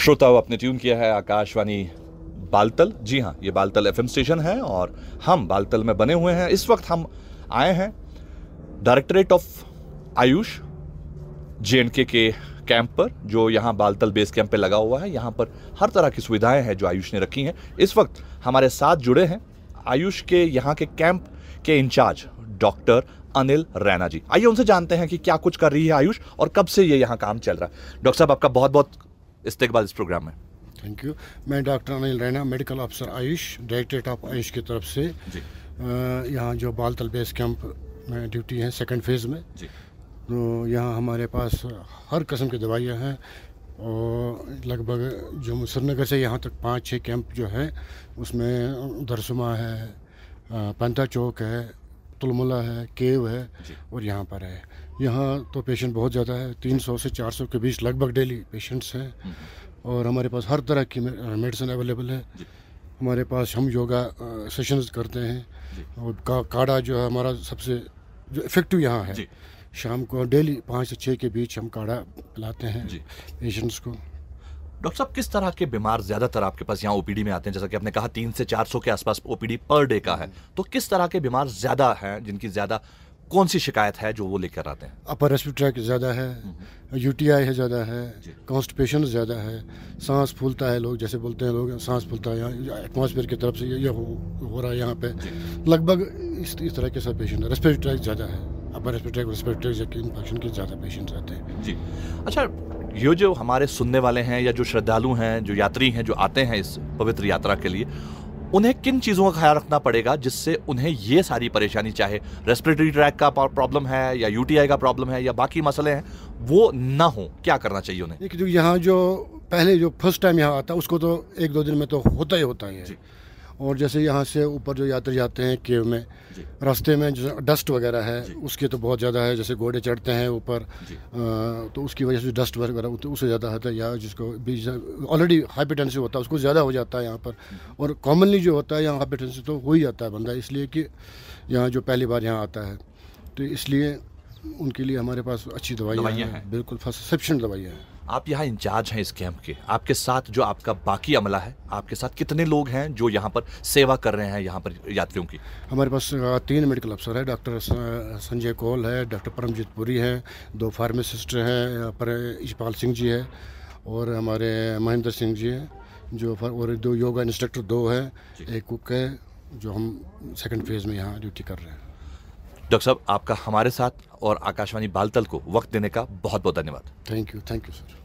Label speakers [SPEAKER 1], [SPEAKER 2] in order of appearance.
[SPEAKER 1] श्रोताओं आपने ट्यून किया है आकाशवाणी बालतल। जी हाँ ये बालतल एफएम स्टेशन है और हम बालतल में बने हुए हैं। इस वक्त हम आए हैं डायरेक्टरेट ऑफ़ आयुष जे के कैंप पर, जो यहाँ बालतल बेस कैंप पे लगा हुआ है। यहाँ पर हर तरह की सुविधाएँ हैं जो आयुष ने रखी हैं। इस वक्त हमारे साथ जुड़े हैं आयुष के यहाँ के कैंप के in charge doctor Anil Raina ji. आइए उनसे जानते हैं कि क्या कुछ कर रही है आयुष और कब से ये यहाँ काम चल रहा है। डॉक्टर साहब, आपका बहुत बहुत इस्तेकबाल इस प्रोग्राम में।
[SPEAKER 2] थैंक यू मैं doctor Anil Raina medical officer Ayush directorate of Ayush की तरफ़ से यहाँ जो बालतल बेस कैंप में ड्यूटी है सेकंड फ़ेज़ में।
[SPEAKER 1] जी।
[SPEAKER 2] तो यहाँ हमारे पास हर किस्म की दवाइयाँ हैं और लगभग जो श्रीनगर से यहाँ तक पाँच छः कैंप जो है उसमें दरसुमा है पंथा चौक है तुलमुला है केव है और यहाँ पर है। यहाँ तो पेशेंट बहुत ज़्यादा है तीन सौ से चार सौ के बीच लगभग डेली पेशेंट्स हैं और हमारे पास हर तरह की मेडिसिन अवेलेबल है। हमारे पास हम योगा सेशंस करते हैं और का, काढ़ा जो है हमारा सबसे जो इफ़ेक्टिव यहाँ है। शाम को डेली पाँच से छः के बीच हम काढ़ा पिलाते हैं पेशेंट्स को।
[SPEAKER 1] डॉक्टर साहब किस तरह के बीमार ज़्यादातर आपके पास यहाँ ओपीडी में आते हैं? जैसा कि आपने कहा तीन से चार सौ के आसपास ओपीडी पर डे का है। तो किस तरह के बीमार ज़्यादा हैं जिनकी ज़्यादा कौन सी शिकायत है जो वो लेकर आते हैं?
[SPEAKER 2] अपर रेस्पिट्रैक ज़्यादा है यूटीआई है ज़्यादा है। कॉन्स्टिपेशन ज़्यादा है सांस फूलता है लोग जैसे बोलते हैं लोग सांस फूलता है यहाँ एटमॉस्फेयर की तरफ़ से ये, हो, हो रहा है यहाँ पे। लगभग इस, इस तरह के सब पेशेंट है। रेस्पिरेटरी ज़्यादा है। अपर रेस्पिरेटरी रेस्पिरेटरी इन्फेक्शन के ज़्यादा पेशेंट्स आते हैं।
[SPEAKER 1] जी। अच्छा ये जो हमारे सुनने वाले हैं या जो श्रद्धालु हैं जो यात्री हैं जो आते हैं इस पवित्र यात्रा के लिए उन्हें किन चीज़ों का ख्याल रखना पड़ेगा जिससे उन्हें ये सारी परेशानी चाहे रेस्पिरेटरी ट्रैक का प्रॉब्लम है या यूटीआई का प्रॉब्लम है या बाकी मसले हैं वो ना हो क्या करना चाहिए उन्हें?
[SPEAKER 2] देखिए जो यहाँ जो पहले जो फ़र्स्ट टाइम यहाँ आता है उसको तो एक दो दिन में तो होता ही होता ही
[SPEAKER 1] जी।
[SPEAKER 2] है और जैसे यहाँ से ऊपर जो यात्री जाते हैं केव में रास्ते में जो डस्ट वगैरह है उसके तो बहुत ज़्यादा है जैसे घोड़े चढ़ते हैं ऊपर तो उसकी वजह से डस्ट वगैरह उससे ज़्यादा होता है या जिसको ऑलरेडी हाइपरटेंसिव होता है उसको ज़्यादा हो जाता है यहाँ पर। और कॉमनली जो होता है यहाँ हाइपरटेंसिव तो हो ही जाता है बंदा इसलिए कि यहाँ जो पहली बार यहाँ आता है तो इसलिए उनके लिए हमारे पास अच्छी दवाइयाँ हैं। बिल्कुल फ़र्स्ट सफिशेंट दवाइयाँ हैं।
[SPEAKER 1] आप यहाँ इंचार्ज हैं इस कैंप के। आपके साथ जो आपका बाकी अमला है आपके साथ कितने लोग हैं जो यहाँ पर सेवा कर रहे हैं यहाँ पर यात्रियों की?
[SPEAKER 2] हमारे पास तीन मेडिकल अफसर है डॉक्टर संजय कौल है डॉक्टर परमजीत पुरी है दो फार्मासिस्ट हैं पर इशपाल सिंह जी है और हमारे महेंद्र सिंह जी हैं जो और दो योगा इंस्ट्रक्टर दो हैं एक कुक है जो हम सेकंड फ़ेज़ में यहाँ ड्यूटी कर रहे हैं।
[SPEAKER 1] डॉक्टर साहब, आपका हमारे साथ और आकाशवाणी बालतल को वक्त देने का बहुत बहुत धन्यवाद।
[SPEAKER 2] Thank you thank you sir